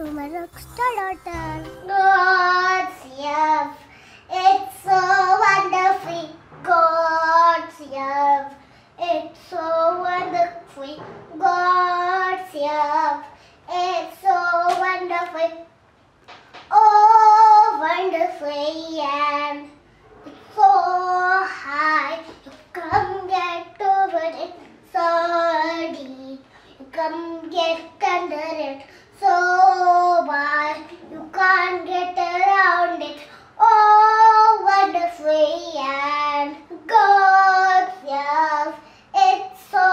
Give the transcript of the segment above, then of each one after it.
daughter. God's love, it's so wonderful. God's love, it's so wonderful. God's love, it's so wonderful. Oh, wonderful and it's so high. You come get over it so deep. You come get under it so wide. You can't get around it. Oh, wonderful and God's love. It's so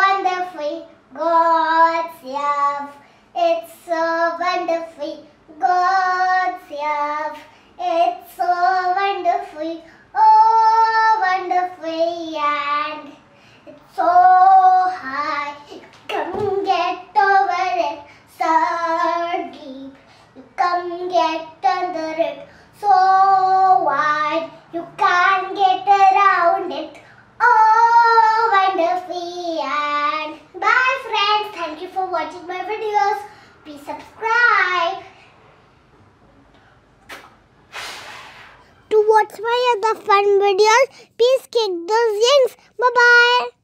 wonderful. God's love. It's so wonderful. God's love. It's so wonderful. Oh, wonderful and it's so high. Come get over it so deep. You come get under it so wide. You can't get around it. Oh, wonderful and bye friends. Thank you for watching my videos. Please subscribe. To watch my other fun videos, please click those links. Bye bye.